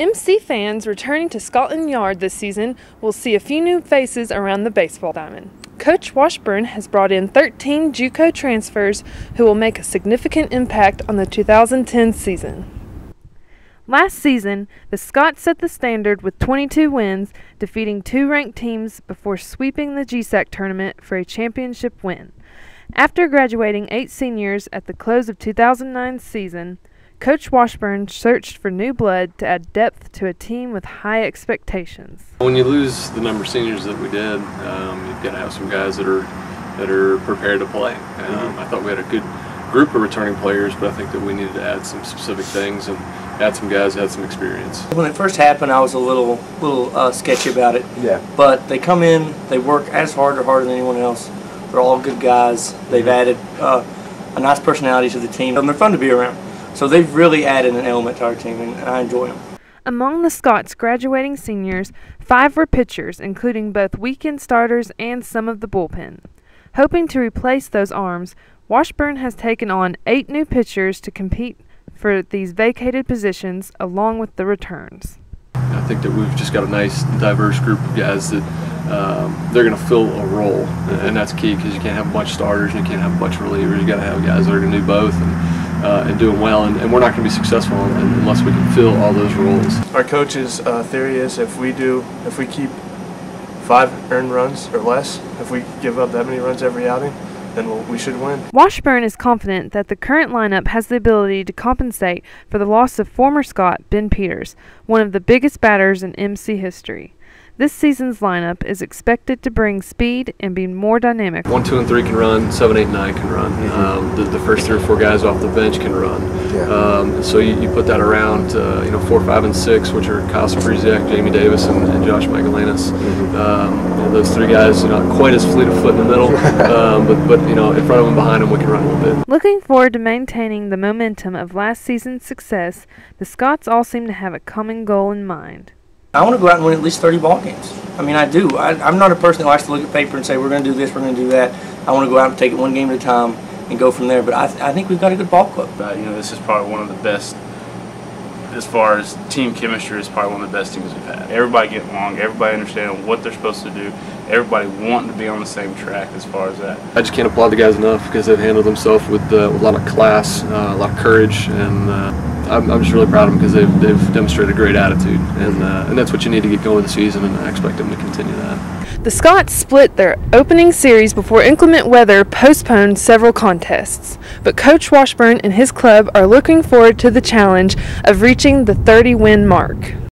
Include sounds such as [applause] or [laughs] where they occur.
MC fans returning to Scotland Yard this season will see a few new faces around the baseball diamond. Coach Washburn has brought in 13 JUCO transfers who will make a significant impact on the 2010 season. Last season, the Scots set the standard with 22 wins, defeating two ranked teams before sweeping the GSAC tournament for a championship win. After graduating eight seniors at the close of 2009's season, Coach Washburn searched for new blood to add depth to a team with high expectations. When you lose the number of seniors that we did, um, you've got to have some guys that are that are prepared to play. Um, I thought we had a good group of returning players, but I think that we needed to add some specific things and add some guys that had some experience. When it first happened, I was a little little uh, sketchy about it. Yeah. But they come in, they work as hard or harder than anyone else. They're all good guys. They've added uh, a nice personality to the team, and they're fun to be around. So they've really added an element to our team, and I enjoy them. Among the Scots graduating seniors, five were pitchers, including both weekend starters and some of the bullpen. Hoping to replace those arms, Washburn has taken on eight new pitchers to compete for these vacated positions along with the returns. I think that we've just got a nice, diverse group of guys that um, they're going to fill a role, and that's key because you can't have a bunch of starters and you can't have a bunch of relievers. You got to have guys that are going to do both and, uh, and doing well, and, and we're not going to be successful unless we can fill all those roles. Our coach's uh, theory is if we do, if we keep five earned runs or less, if we give up that many runs every outing, then we'll, we should win. Washburn is confident that the current lineup has the ability to compensate for the loss of former Scot Ben Peters, one of the biggest batters in MC history. This season's lineup is expected to bring speed and be more dynamic. One, two, and three can run. Seven, eight, nine can run. Mm-hmm. Um, the, the, first three or four guys off the bench can run. Yeah. Um, so you, you, put that around, uh, you know, four, five, and six, which are Kyle Sapriziak, Jamie Davis, and, and Josh Michaelanis. Mm-hmm. Um, those three guys, you know, not quite as fleet of foot in the middle, [laughs] um, but but you know, in front of them, behind them, we can run a little bit. Looking forward to maintaining the momentum of last season's success, the Scots all seem to have a common goal in mind. I want to go out and win at least 30 ball games. I mean, I do. I, am not a person that likes to look at paper and say, we're going to do this, we're going to do that. I want to go out and take it one game at a time and go from there. But I, th I think we've got a good ball club. Uh, you know, this is probably one of the best, as far as team chemistry, is probably one of the best teams we've had. Everybody getting along, everybody understanding what they're supposed to do, everybody wanting to be on the same track as far as that. I just can't applaud the guys enough because they've handled themselves with, uh, with a lot of class, uh, a lot of courage, and uh, I'm, I'm just really proud of them because they've, they've demonstrated a great attitude, and, uh, and that's what you need to get going the season, and I expect them to continue that. The Scots split their opening series before inclement weather postponed several contests, but Coach Washburn and his club are looking forward to the challenge of reaching the 30 win mark.